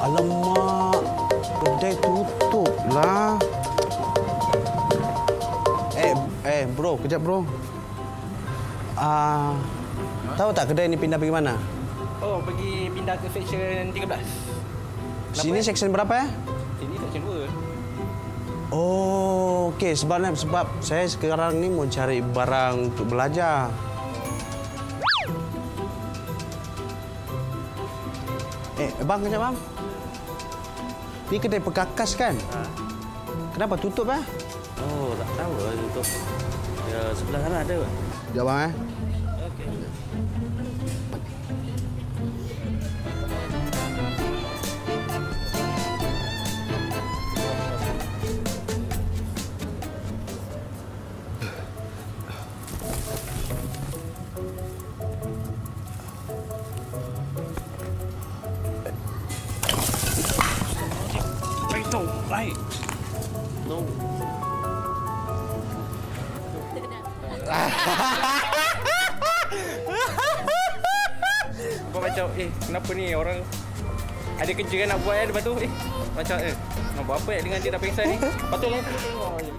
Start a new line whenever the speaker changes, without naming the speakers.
Alamak, kedai tutup lah. Eh, eh bro, kejap bro. Ah, tahu tak kedai ni pindah pergi mana?
Oh, pergi pindah ke section 13.
Sini
eh?
section berapa ya?
Sini section 2.
Oh, okey. Sebabnya sebab saya sekarang ni mau cari barang untuk belajar. Eh, bang, kejap bang. Ni kedai perkakas kan?
Ha?
Kenapa tutup eh?
Oh, tak tahu lah tutup. Ya, sebelah sana ada.
Sekejap bang eh.
Okey.
Baik.
No.
Kau macam, eh, kenapa ni orang ada kerja kan nak buat kan lepas tu, eh, macam, eh, nak buat apa eh dengan dia dah pengsan ni? Lepas tu lain tu tengok je.